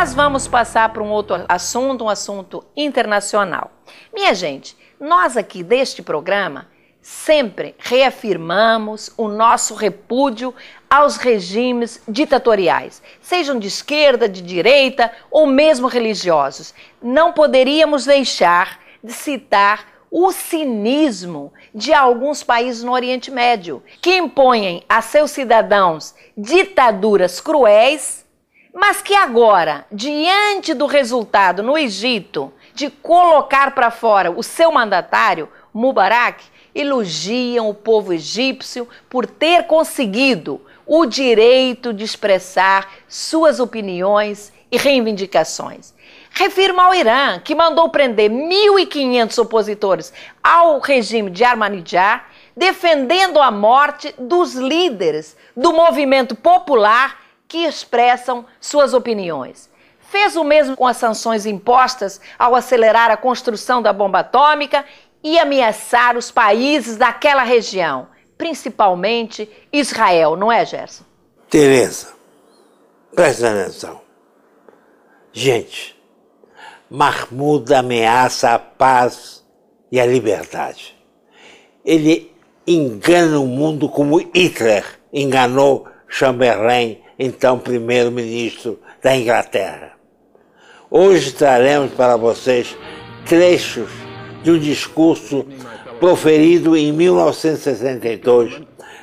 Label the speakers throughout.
Speaker 1: Mas vamos passar para um outro assunto, um assunto internacional. Minha gente, nós aqui deste programa sempre reafirmamos o nosso repúdio aos regimes ditatoriais, sejam de esquerda, de direita ou mesmo religiosos. Não poderíamos deixar de citar o cinismo de alguns países no Oriente Médio, que impõem a seus cidadãos ditaduras cruéis, mas que agora, diante do resultado no Egito de colocar para fora o seu mandatário, Mubarak, elogiam o povo egípcio por ter conseguido o direito de expressar suas opiniões e reivindicações. Refirma ao Irã, que mandou prender 1.500 opositores ao regime de Ahmadinejad, defendendo a morte dos líderes do movimento popular que expressam suas opiniões. Fez o mesmo com as sanções impostas ao acelerar a construção da bomba atômica e ameaçar os países daquela região, principalmente Israel, não é, Gerson?
Speaker 2: Tereza, presta atenção. Gente, Mahmoud ameaça a paz e a liberdade. Ele engana o mundo como Hitler enganou Chamberlain, então primeiro-ministro da Inglaterra. Hoje traremos para vocês trechos de um discurso proferido em 1962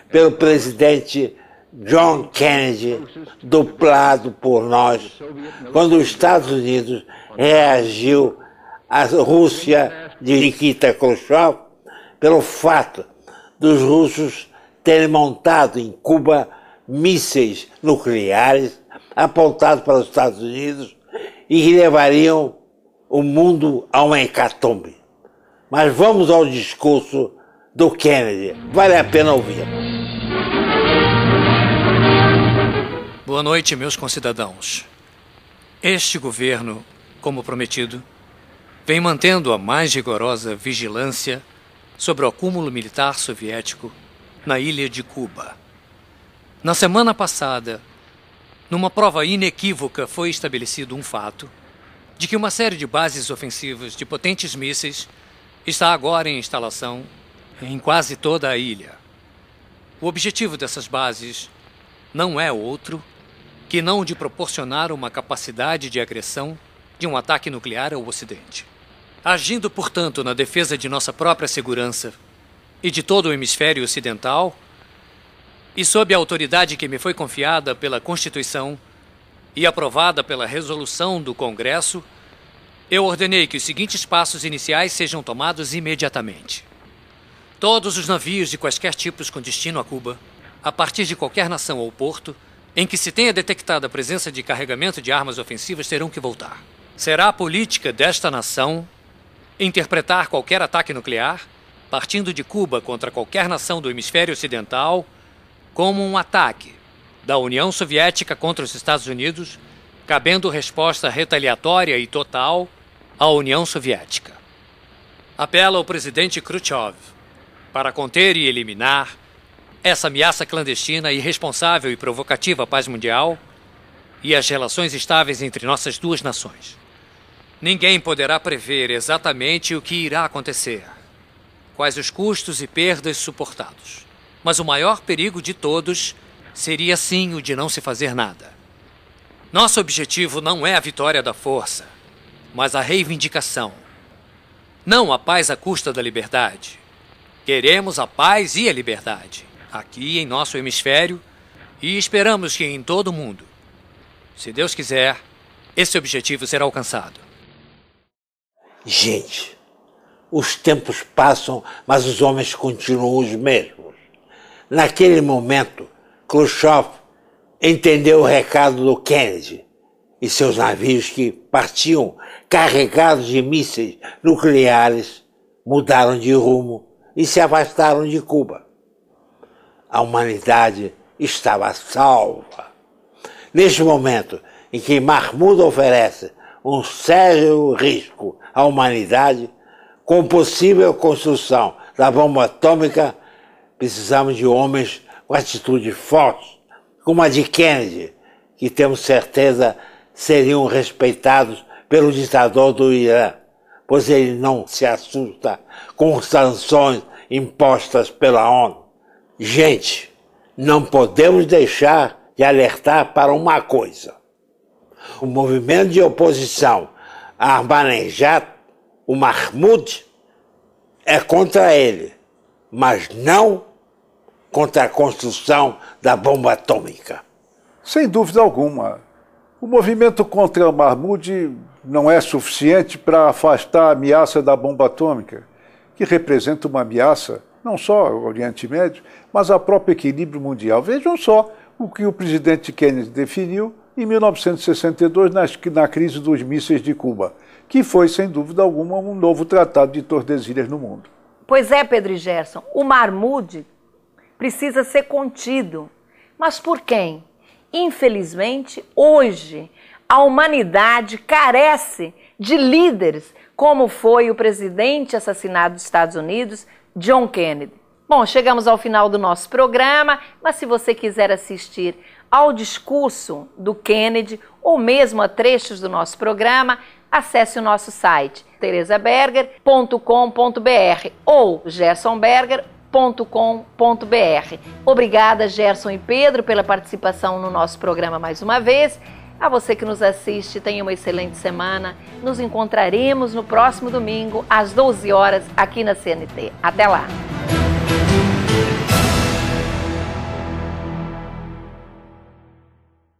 Speaker 2: pelo presidente John Kennedy, duplado por nós, quando os Estados Unidos reagiu à Rússia de Nikita Khrushchev pelo fato dos russos terem montado em Cuba mísseis nucleares apontados para os Estados Unidos e que levariam o mundo a uma hecatombe. Mas vamos ao discurso do Kennedy. Vale a pena ouvir.
Speaker 3: Boa noite, meus concidadãos. Este governo, como prometido, vem mantendo a mais rigorosa vigilância sobre o acúmulo militar soviético na ilha de Cuba. Na semana passada, numa prova inequívoca, foi estabelecido um fato de que uma série de bases ofensivas de potentes mísseis está agora em instalação em quase toda a ilha. O objetivo dessas bases não é outro que não de proporcionar uma capacidade de agressão de um ataque nuclear ao Ocidente. Agindo, portanto, na defesa de nossa própria segurança e de todo o hemisfério ocidental, e sob a autoridade que me foi confiada pela Constituição e aprovada pela resolução do Congresso, eu ordenei que os seguintes passos iniciais sejam tomados imediatamente. Todos os navios de quaisquer tipos com destino a Cuba, a partir de qualquer nação ou porto, em que se tenha detectado a presença de carregamento de armas ofensivas terão que voltar. Será a política desta nação interpretar qualquer ataque nuclear, partindo de Cuba contra qualquer nação do hemisfério ocidental, como um ataque da União Soviética contra os Estados Unidos, cabendo resposta retaliatória e total à União Soviética. Apela ao presidente Khrushchev para conter e eliminar essa ameaça clandestina, irresponsável e provocativa à paz mundial e as relações estáveis entre nossas duas nações. Ninguém poderá prever exatamente o que irá acontecer, quais os custos e perdas suportados. Mas o maior perigo de todos seria sim o de não se fazer nada. Nosso objetivo não é a vitória da força, mas a reivindicação. Não a paz à custa da liberdade. Queremos a paz e a liberdade, aqui em nosso hemisfério, e esperamos que em todo o mundo. Se Deus quiser, esse objetivo será alcançado.
Speaker 2: Gente, os tempos passam, mas os homens continuam os mesmos. Naquele momento, Khrushchev entendeu o recado do Kennedy e seus navios que partiam carregados de mísseis nucleares mudaram de rumo e se afastaram de Cuba. A humanidade estava salva. Neste momento em que Mahmoud oferece um sério risco à humanidade, com possível construção da bomba atômica, precisamos de homens com atitude forte, como a de Kennedy, que temos certeza seriam respeitados pelo ditador do Irã, pois ele não se assusta com sanções impostas pela ONU. Gente, não podemos deixar de alertar para uma coisa. O movimento de oposição a Ahmadinejad, o Mahmoud, é contra ele, mas não contra a construção da bomba atômica.
Speaker 4: Sem dúvida alguma. O movimento contra o Mahmoud não é suficiente para afastar a ameaça da bomba atômica, que representa uma ameaça não só ao Oriente Médio, mas ao próprio equilíbrio mundial. Vejam só o que o presidente Kennedy definiu em 1962 na, na crise dos mísseis de Cuba, que foi, sem dúvida alguma, um novo tratado de Tordesilhas no mundo.
Speaker 1: Pois é, Pedro e Gerson, o Marmude precisa ser contido. Mas por quem? Infelizmente, hoje, a humanidade carece de líderes, como foi o presidente assassinado dos Estados Unidos, John Kennedy. Bom, chegamos ao final do nosso programa, mas se você quiser assistir ao discurso do Kennedy ou mesmo a trechos do nosso programa, acesse o nosso site teresaberger.com.br ou gersonberger.com.br. Obrigada, Gerson e Pedro, pela participação no nosso programa mais uma vez. A você que nos assiste, tenha uma excelente semana. Nos encontraremos no próximo domingo, às 12 horas, aqui na CNT. Até lá!